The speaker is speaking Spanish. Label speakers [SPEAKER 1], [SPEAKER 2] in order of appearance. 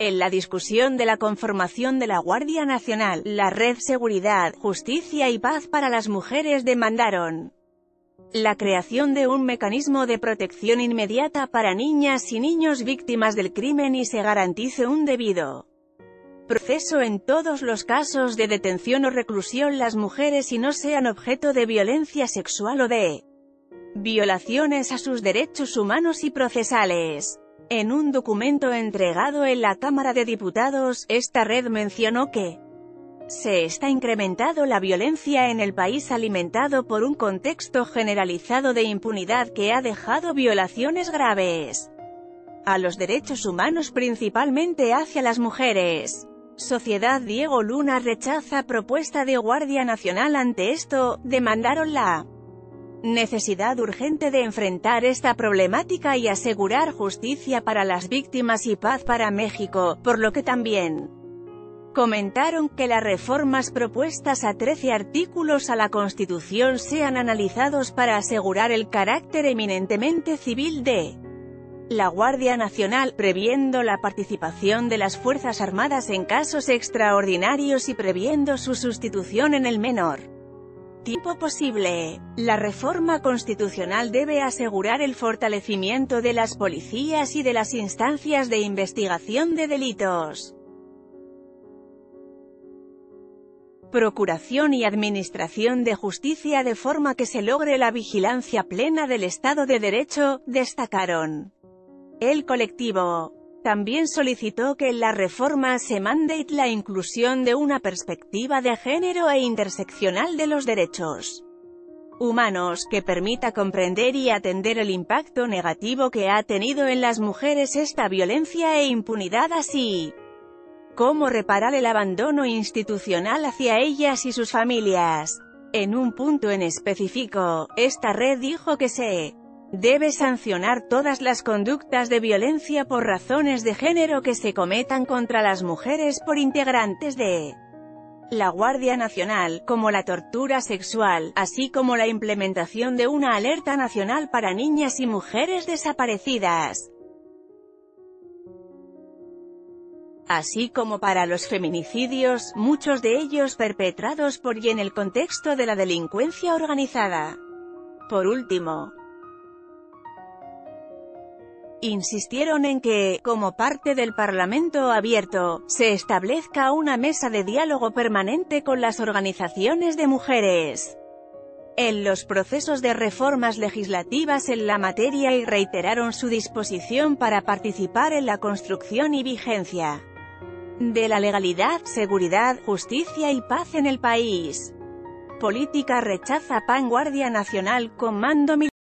[SPEAKER 1] En la discusión de la conformación de la Guardia Nacional, la Red Seguridad, Justicia y Paz para las Mujeres demandaron la creación de un mecanismo de protección inmediata para niñas y niños víctimas del crimen y se garantice un debido proceso en todos los casos de detención o reclusión las mujeres y no sean objeto de violencia sexual o de violaciones a sus derechos humanos y procesales. En un documento entregado en la Cámara de Diputados, esta red mencionó que se está incrementando la violencia en el país alimentado por un contexto generalizado de impunidad que ha dejado violaciones graves a los derechos humanos principalmente hacia las mujeres. Sociedad Diego Luna rechaza propuesta de Guardia Nacional ante esto, demandaron la necesidad urgente de enfrentar esta problemática y asegurar justicia para las víctimas y paz para México, por lo que también comentaron que las reformas propuestas a 13 artículos a la Constitución sean analizados para asegurar el carácter eminentemente civil de la Guardia Nacional, previendo la participación de las Fuerzas Armadas en casos extraordinarios y previendo su sustitución en el menor tiempo posible. La reforma constitucional debe asegurar el fortalecimiento de las policías y de las instancias de investigación de delitos. Procuración y Administración de Justicia de forma que se logre la vigilancia plena del Estado de Derecho, destacaron. El colectivo también solicitó que en la reforma se mandate la inclusión de una perspectiva de género e interseccional de los derechos humanos, que permita comprender y atender el impacto negativo que ha tenido en las mujeres esta violencia e impunidad así como reparar el abandono institucional hacia ellas y sus familias. En un punto en específico, esta red dijo que se debe sancionar todas las conductas de violencia por razones de género que se cometan contra las mujeres por integrantes de la Guardia Nacional, como la tortura sexual, así como la implementación de una alerta nacional para niñas y mujeres desaparecidas. así como para los feminicidios, muchos de ellos perpetrados por y en el contexto de la delincuencia organizada. Por último, Insistieron en que, como parte del Parlamento abierto, se establezca una mesa de diálogo permanente con las organizaciones de mujeres en los procesos de reformas legislativas en la materia y reiteraron su disposición para participar en la construcción y vigencia de la legalidad, seguridad, justicia y paz en el país. Política rechaza PAN Guardia Nacional con mando militar.